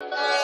Bye.